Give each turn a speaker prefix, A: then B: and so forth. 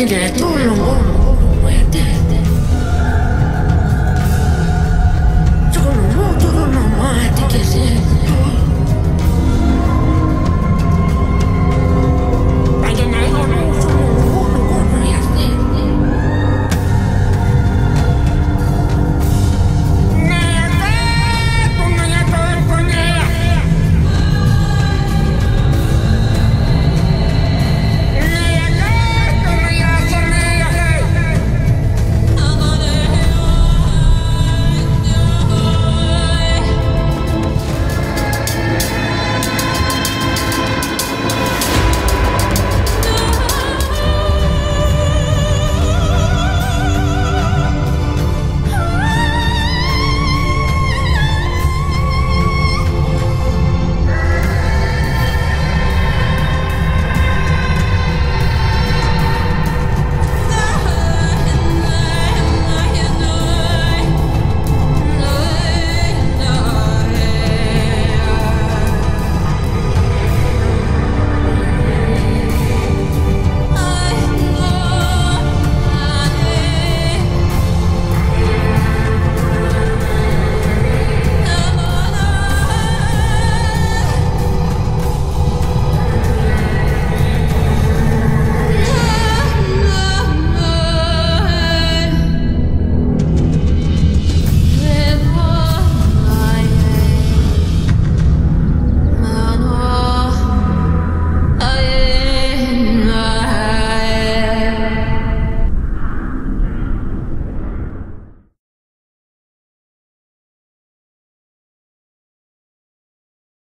A: Tidak tolong, oh.